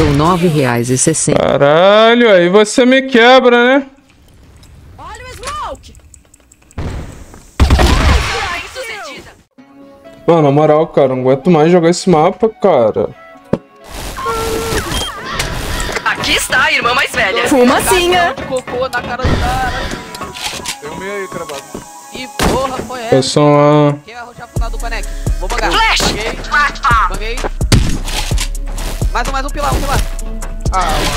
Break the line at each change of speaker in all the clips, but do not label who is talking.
mandou nove reais e sessenta.
Caralho, aí você me quebra, né?
Olha o smoke!
Mano, na moral, cara, não aguento mais jogar esse mapa, cara.
Aqui está a irmã mais velha.
Fumacinha!
de cocô na cara do cara.
Tem um meio aí.
E porra, foi
Eu
essa?
sou uma...
Quem vai rushar pro lado do Panek? Vou bangar.
Flash!
Banguei. Banguei. Mais um, mais um pilar, um pilar.
Ah, mano.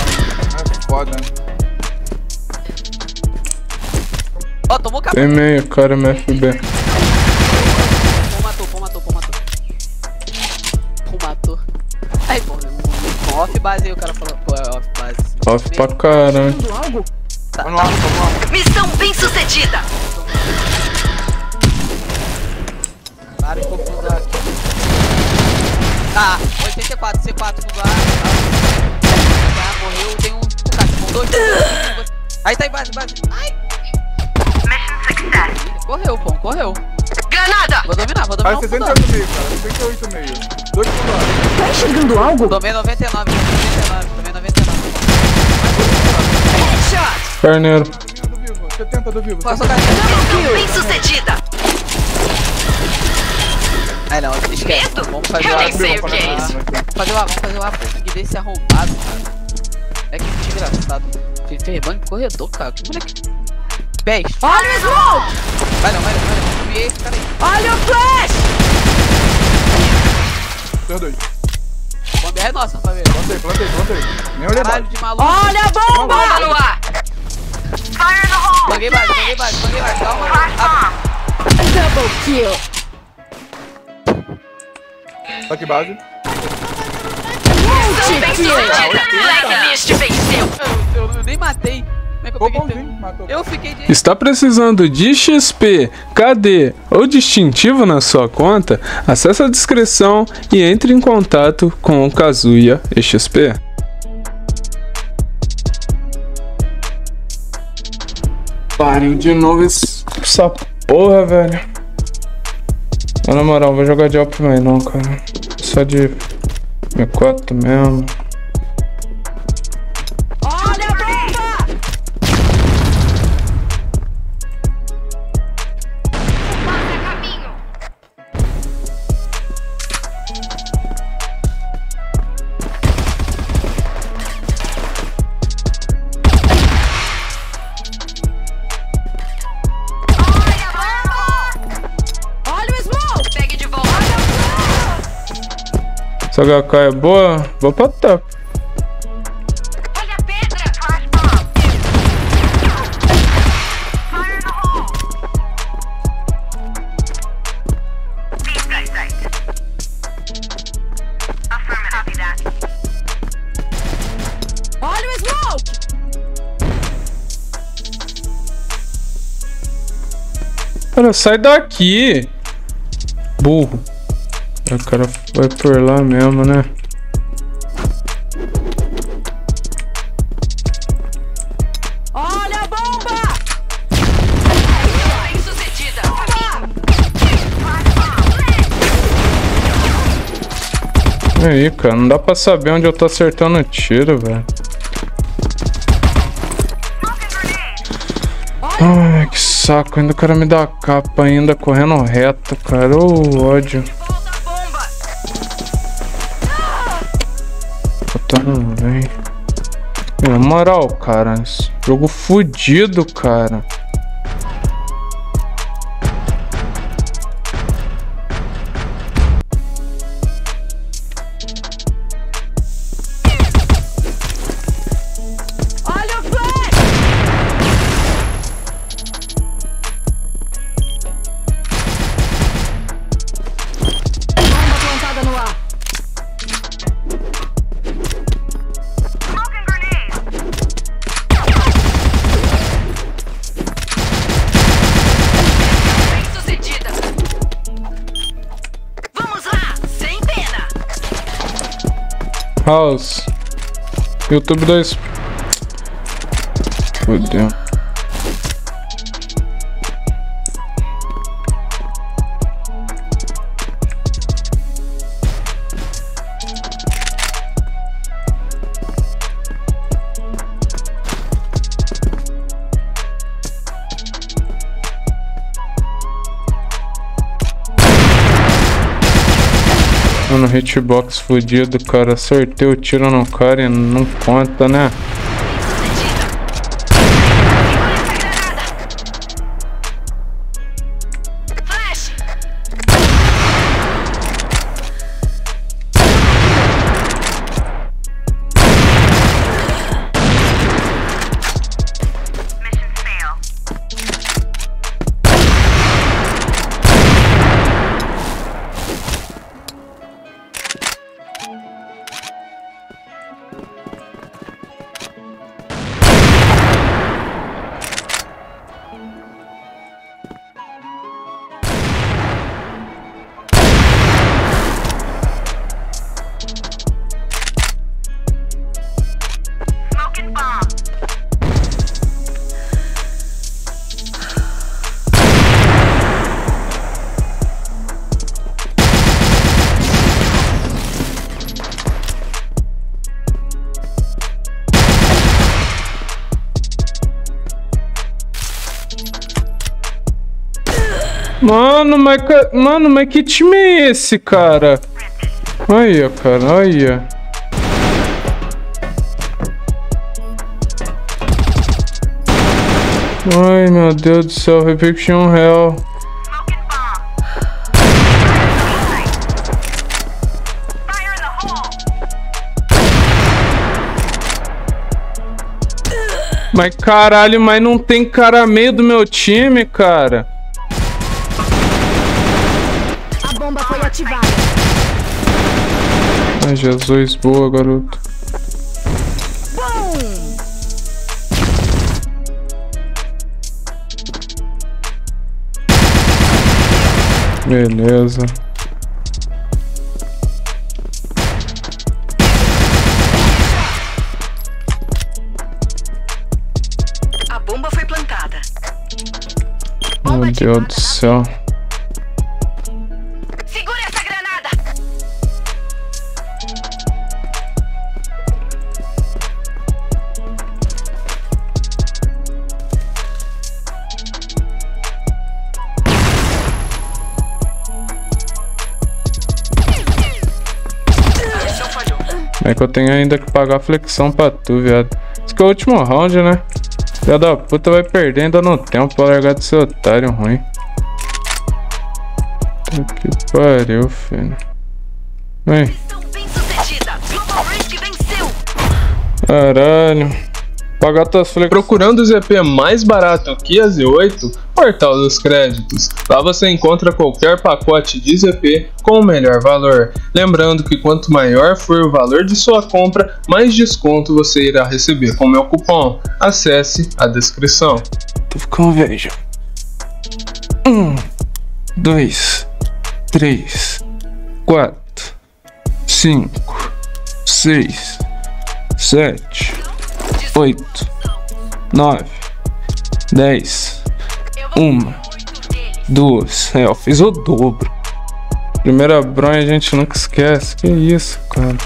É foda.
Ó, tomou capa.
Tem meio, cara, MFB.
Pô, matou, pô, matou, pô, matou. Pô, matou. Aí, pô, um off base aí, o cara falou. Pô, é off base.
Off pra caralho.
Vamos lá, vamos lá.
Missão bem sucedida.
Para de confusão aqui. Tá, 84, C4 no ar. Já morreu, tem um. Um cara, com dois. dois. Aí tá em base, base. Ai! Correu, pô, correu.
Granada.
Vou dominar, vou
Ah,
dominar fundão.
68 meio, cara. 68 meio. Dois pro lado.
Tá enxergando algo?
Tomei 99, tomei 99, tomei 99.
Headshot.
Carneiro.
Do vivo. 70 do vivo.
Passou o
Medo?
Vamos fazer
Eu
o
nem sei o que é isso.
Vamos fazer o A, vamos fazer o A, pô. Tem que desse arrombado, cara. É que desgraçado. Fez ferrando pro corredor, cara. Que moleque. 10.
Olha o smoke!
Vai não, vai não, vai não. Esse cara aí.
Olha o flash!
Dois.
Bomba é nossa, família.
Plantei, plantei, plantei. Nem olhei
Caralho de maluco.
Olha a bomba!
Bomba no ar.
Banguei base, banguei base, banguei base. Calma. Ah,
Double kill!
Tá aqui base.
Blacklist venceu.
eu, eu, eu nem matei. Como é que eu peguei
bonzinho.
fiquei de...
Está precisando de XP, KD ou distintivo na sua conta? Acesse a descrição e entre em contato com o Kazuya XP. Pariu de novo essa porra, velho. Mas, na moral, vou jogar de Alp mais não, cara. Só de M4 mesmo. Se a HK é boa, vou pra top.
Olha
o smoke!
Cara, sai daqui! Burro. O cara vai por lá mesmo, né?
Olha a bomba!
Bem sucedida.
Aí, cara, não dá pra saber onde eu tô acertando o tiro, velho. Ai, que saco. Ainda o cara me dá a capa ainda correndo reto, cara. Ô, ódio. Botando bem. Na moral, cara. Jogo fudido, cara. House. YouTube 2. Fudeu. Mano, hitbox fudido, cara. Acertei o tiro no cara e não conta, né? Mano, mas, mano, mas que time é esse, cara? Olha, cara, olha. Ai, meu Deus do céu,
the hole.
Mas caralho, mas não tem cara meio do meu time, cara.
A bomba foi ativada.
Ai, Jesus, boa, garoto. Beleza.
A bomba foi plantada.
Meu Deus do céu. É que eu tenho ainda que pagar flexão pra tu, viado. Esse que é o último round, né? Filha da puta vai perder ainda no tempo pra largar de ser otário ruim. Puta que pariu, filho. Vem. Caralho. Pagar tuas flexões.
Procurando o ZP mais barato que a Z8, Portal dos Créditos. Lá você encontra qualquer pacote de ZP com o melhor valor. Lembrando que quanto maior for o valor de sua compra, mais desconto você irá receber com meu cupom. Acesse a descrição.
Tô com inveja. Um, dois, três, quatro, cinco, seis, sete, oito, nove, dez, uma, duas. É, eu fiz o dobro. Primeira bronha a gente nunca esquece. Que isso, cara.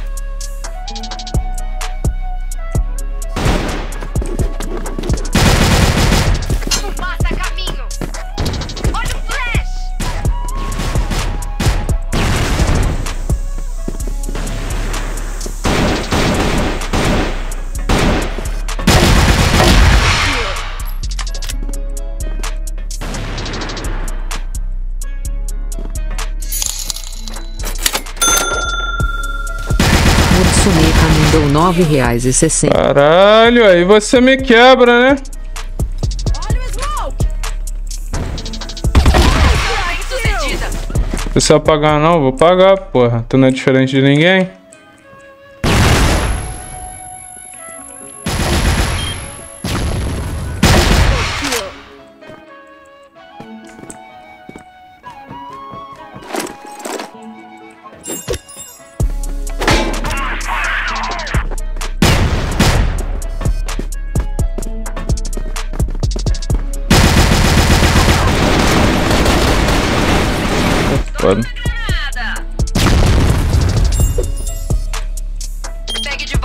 E sessenta.
Caralho, aí você me quebra, né? Vai pagar não? Vou pagar, porra. Tu não é diferente de ninguém?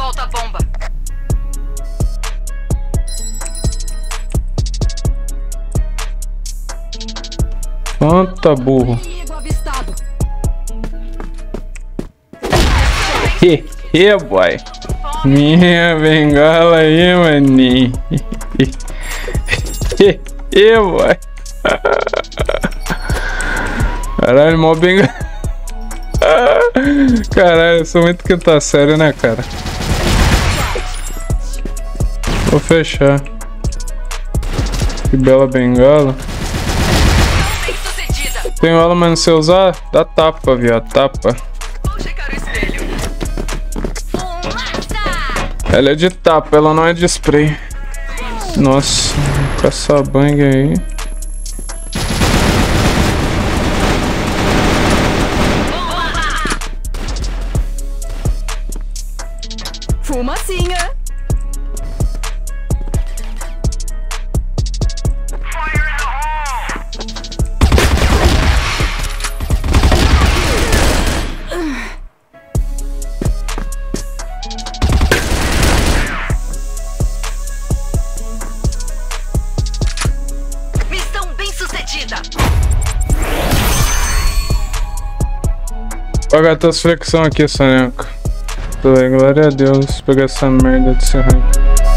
Volta a bomba.
Quanta burro. Hehe, boy. Minha bengala aí, maninho. Hehe, boy. Caralho, mó bengala. Caralho, eu sou muito quinta série, né, cara? Fechar. Que bela bengala. Tenho ela, mas não sei usar? Dá tapa, viado. Tapa. Ela é de tapa, ela não é de spray. Nossa, com essa bang aí. Pagar tuas flexão aqui, bem, glória a Deus. Pegar essa merda desse rank.